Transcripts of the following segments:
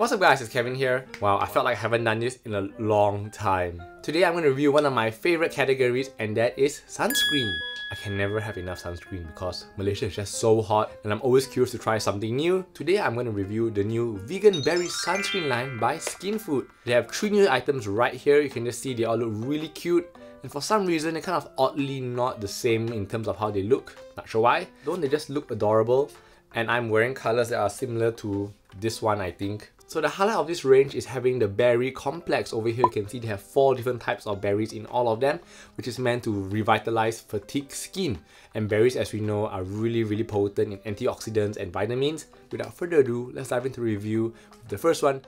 What's up guys, it's Kevin here. Wow, I felt like I haven't done this in a long time. Today I'm going to review one of my favorite categories and that is sunscreen. I can never have enough sunscreen because Malaysia is just so hot and I'm always curious to try something new. Today I'm going to review the new Vegan Berry Sunscreen line by Skinfood. They have three new items right here. You can just see they all look really cute and for some reason they're kind of oddly not the same in terms of how they look. Not sure why. Don't they just look adorable? And I'm wearing colors that are similar to this one I think. So the highlight of this range is having the berry complex. Over here you can see they have four different types of berries in all of them, which is meant to revitalize fatigued skin. And berries, as we know, are really, really potent in antioxidants and vitamins. Without further ado, let's dive into review. The first one,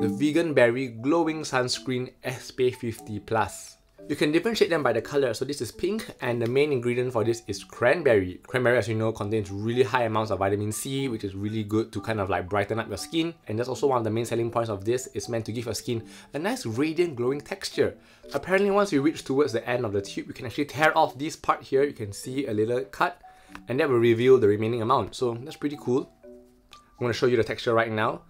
the Vegan Berry Glowing Sunscreen SPF 50 Plus. You can differentiate them by the color. So this is pink and the main ingredient for this is cranberry. Cranberry as you know contains really high amounts of vitamin C which is really good to kind of like brighten up your skin and that's also one of the main selling points of this. It's meant to give your skin a nice radiant glowing texture. Apparently once you reach towards the end of the tube you can actually tear off this part here. You can see a little cut and that will reveal the remaining amount. So that's pretty cool. I'm going to show you the texture right now.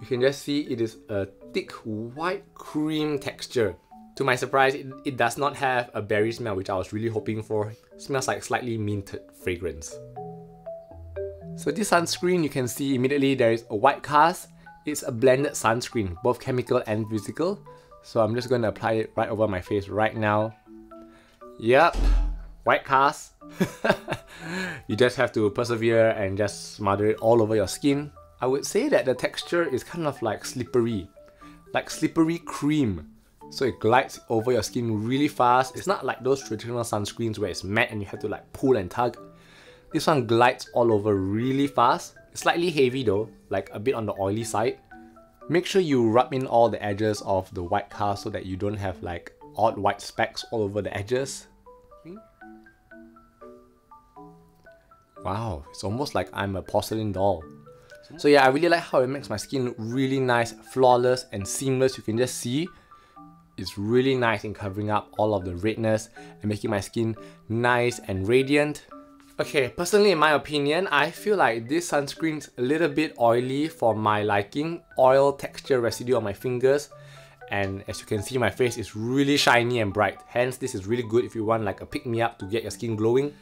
You can just see it is a thick white cream texture. To my surprise, it, it does not have a berry smell, which I was really hoping for. It smells like slightly minted fragrance. So this sunscreen, you can see immediately there is a white cast. It's a blended sunscreen, both chemical and physical. So I'm just going to apply it right over my face right now. Yep, white cast. you just have to persevere and just smother it all over your skin. I would say that the texture is kind of like slippery, like slippery cream so it glides over your skin really fast. It's not like those traditional sunscreens where it's matte and you have to like pull and tug. This one glides all over really fast. It's slightly heavy though, like a bit on the oily side. Make sure you rub in all the edges of the white cast so that you don't have like odd white specks all over the edges. Wow, it's almost like I'm a porcelain doll. So yeah, I really like how it makes my skin look really nice, flawless and seamless. You can just see is really nice in covering up all of the redness and making my skin nice and radiant. Okay, personally in my opinion, I feel like this sunscreen is a little bit oily for my liking. Oil texture residue on my fingers and as you can see my face is really shiny and bright. Hence this is really good if you want like a pick-me-up to get your skin glowing.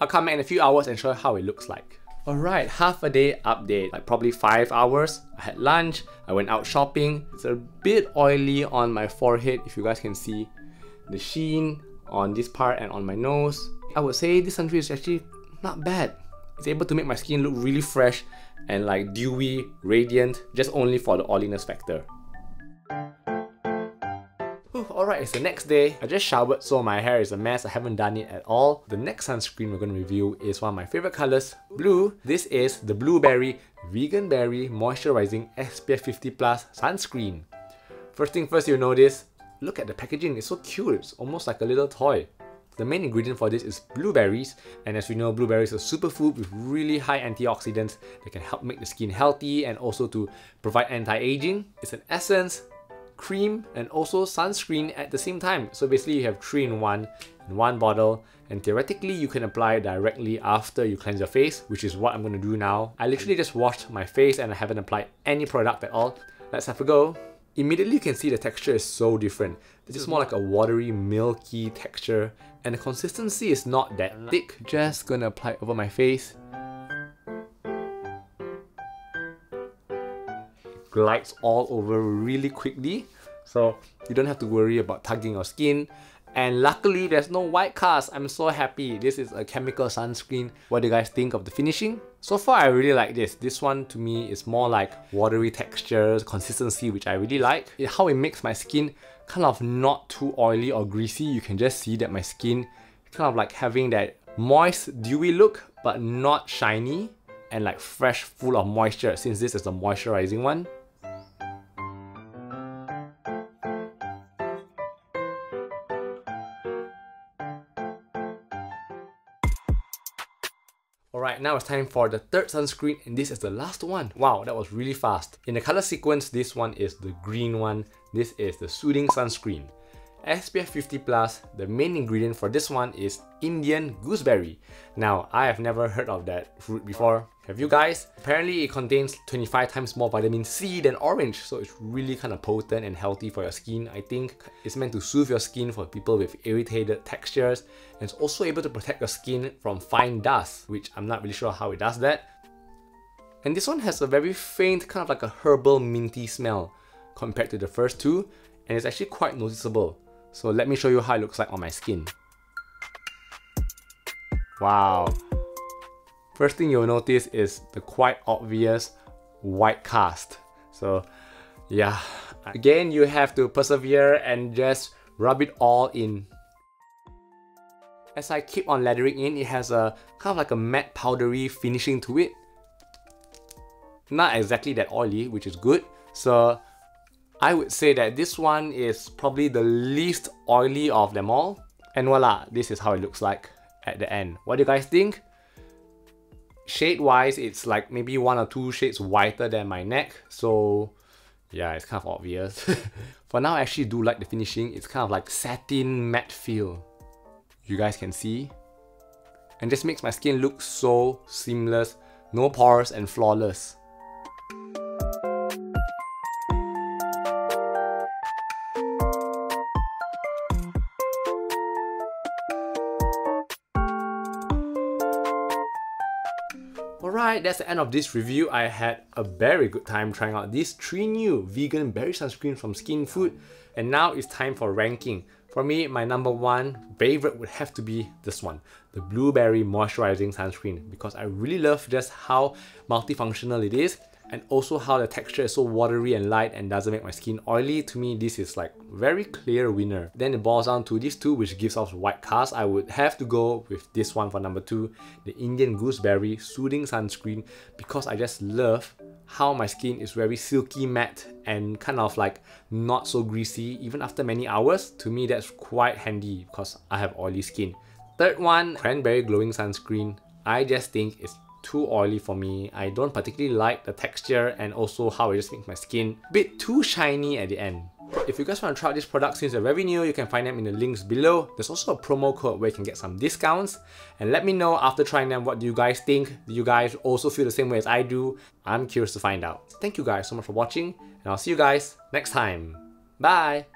I'll come back in a few hours and show you how it looks like. Alright, half a day update, like probably 5 hours. I had lunch, I went out shopping. It's a bit oily on my forehead if you guys can see the sheen on this part and on my nose. I would say this sunscreen is actually not bad. It's able to make my skin look really fresh and like dewy, radiant, just only for the oiliness factor. Alright, it's the next day. I just showered so my hair is a mess. I haven't done it at all. The next sunscreen we're going to review is one of my favorite colors, blue. This is the Blueberry Vegan Berry Moisturizing SPF 50 Plus Sunscreen. First thing first you'll notice, look at the packaging. It's so cute. It's almost like a little toy. The main ingredient for this is blueberries, and as we know, blueberries are superfood with really high antioxidants that can help make the skin healthy and also to provide anti-aging. It's an essence, cream, and also sunscreen at the same time. So basically you have three in one in one bottle and theoretically you can apply directly after you cleanse your face, which is what I'm going to do now. I literally just washed my face and I haven't applied any product at all. Let's have a go. Immediately you can see the texture is so different. This is more like a watery, milky texture and the consistency is not that thick. Just gonna apply it over my face. Glides all over really quickly. So you don't have to worry about tugging your skin. And luckily there's no white cast. I'm so happy. This is a chemical sunscreen. What do you guys think of the finishing? So far i really like this. This one to me is more like watery textures consistency which i really like. It, how it makes my skin kind of not too oily or greasy. You can just see that my skin kind of like having that moist dewy look but not shiny and like fresh full of moisture since this is a moisturizing one Alright, now it's time for the third sunscreen and this is the last one. Wow, that was really fast. In the color sequence, this one is the green one. This is the Soothing Sunscreen. SPF 50 plus, the main ingredient for this one is Indian gooseberry. Now, I have never heard of that fruit before. Have you guys? Apparently it contains 25 times more vitamin C than orange, so it's really kind of potent and healthy for your skin. I think it's meant to soothe your skin for people with irritated textures, and it's also able to protect your skin from fine dust, which I'm not really sure how it does that. And this one has a very faint, kind of like a herbal minty smell compared to the first two, and it's actually quite noticeable. So let me show you how it looks like on my skin. Wow. First thing you'll notice is the quite obvious white cast. So yeah, again you have to persevere and just rub it all in. As I keep on lathering in, it has a kind of like a matte powdery finishing to it. Not exactly that oily, which is good. So I would say that this one is probably the least oily of them all. And voila, this is how it looks like at the end. What do you guys think? Shade wise, it's like maybe one or two shades whiter than my neck. So yeah, it's kind of obvious. For now, I actually do like the finishing. It's kind of like satin matte feel. You guys can see. And just makes my skin look so seamless, no pores and flawless. Alright, that's the end of this review. I had a very good time trying out these three new vegan berry sunscreen from Skinfood. And now it's time for ranking. For me, my number one favorite would have to be this one, the Blueberry Moisturizing Sunscreen, because I really love just how multifunctional it is and also how the texture is so watery and light and doesn't make my skin oily. To me, this is like very clear winner. Then it boils down to these two, which gives off white cast. I would have to go with this one for number two, the Indian Gooseberry Soothing Sunscreen, because I just love how my skin is very silky matte and kind of like not so greasy even after many hours. To me, that's quite handy because I have oily skin. Third one, Cranberry Glowing Sunscreen. I just think it's too oily for me. I don't particularly like the texture and also how it just makes my skin a bit too shiny at the end. If you guys want to try out this product since they're very new, you can find them in the links below. There's also a promo code where you can get some discounts. And let me know after trying them what do you guys think. Do you guys also feel the same way as I do? I'm curious to find out. Thank you guys so much for watching and I'll see you guys next time. Bye!